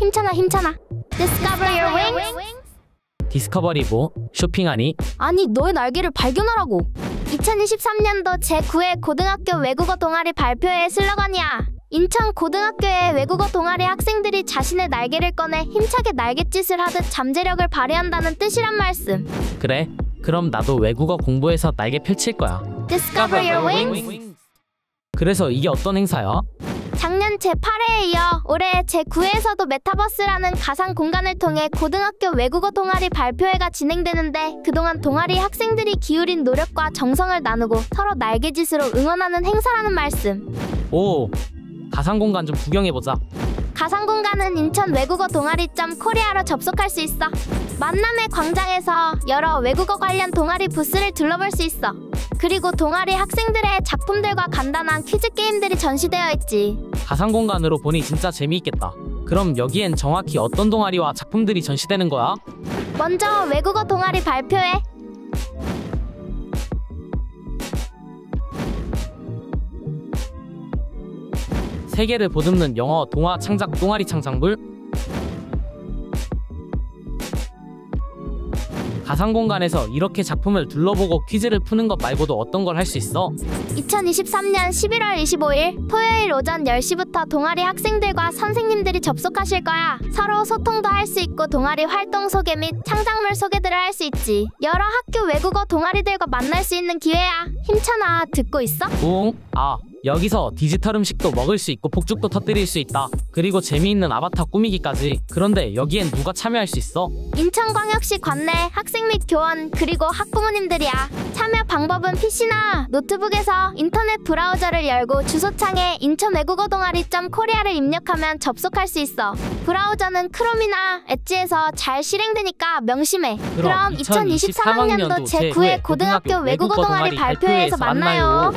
힘차나 힘차나. Discover your wings. 디스커버리 뭐? 쇼핑하니? 아니 너의 날개를 발견하라고. 2023년도 제9회 고등학교 외국어 동아리 발표회의 슬로건이야. 인천 고등학교의 외국어 동아리 학생들이 자신의 날개를 꺼내 힘차게 날갯짓을 하듯 잠재력을 발휘한다는 뜻이란 말씀. 그래 그럼 나도 외국어 공부해서 날개 펼칠 거야 Discover your wings. 그래서 이게 어떤 행사야? 작년 제8회에 이어 올해 제9회에서도 메타버스라는 가상 공간을 통해 고등학교 외국어 동아리 발표회가 진행되는데 그동안 동아리 학생들이 기울인 노력과 정성을 나누고 서로 날개짓으로 응원하는 행사라는 말씀. 오 가상 공간 좀 구경해보자 가상 공간은 인천 외국어 동아리.점 코리아로 접속할 수 있어. 만남의 광장에서 여러 외국어 관련 동아리 부스를 둘러볼 수 있어. 그리고 동아리 학생들의 작품들과 간단한 퀴즈 게임들이 전시되어 있지. 가상 공간으로 보니 진짜 재미있겠다 그럼 여기엔 정확히 어떤 동아리와 작품들이 전시되는 거야? 먼저 외국어 동아리 발표회. 세계를 보듬는 영어 동화 창작 동아리 창작물 가상 공간에서 이렇게 작품을 둘러보고 퀴즈를 푸는 것 말고도 어떤 걸 할 수 있어? 2023년 11월 25일 토요일 오전 10시부터 동아리 학생들과 선생님들이 접속하실 거야. 서로 소통도 할 수 있고 동아리 활동 소개 및 창작물 소개들을 할 수 있지. 여러 학교 외국어 동아리들과 만날 수 있는 기회야. 힘차나 듣고 있어? 응? 아 여기서 디지털 음식도 먹을 수 있고 폭죽도 터뜨릴 수 있다 그리고 재미있는 아바타 꾸미기까지 그런데 여기엔 누가 참여할 수 있어? 인천광역시 관내 학생 및 교원 그리고 학부모님들이야. 참여 방법은 PC나 노트북에서 인터넷 브라우저를 열고 주소창에 인천 외국어 동아리.점 코리아를 입력하면 접속할 수 있어. 브라우저는 크롬이나 엣지에서 잘 실행되니까 명심해. 그럼 2023학년도 제9회 고등학교 외국어 동아리 발표회에서 만나요.